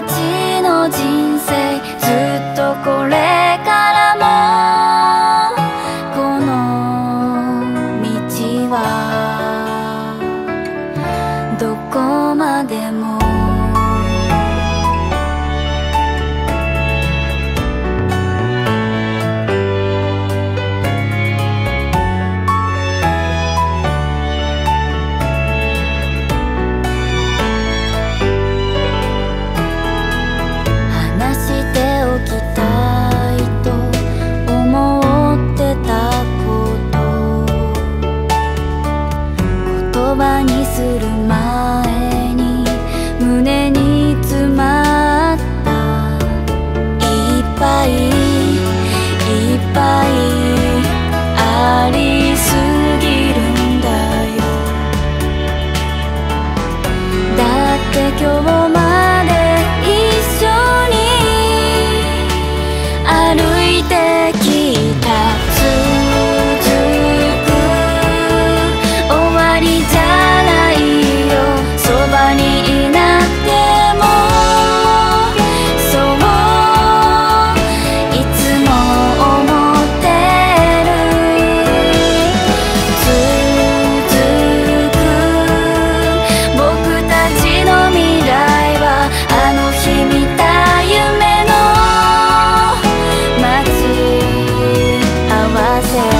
たちの人生ずっとこれからもこの道はどこまでも hacer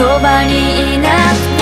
そばにいなくて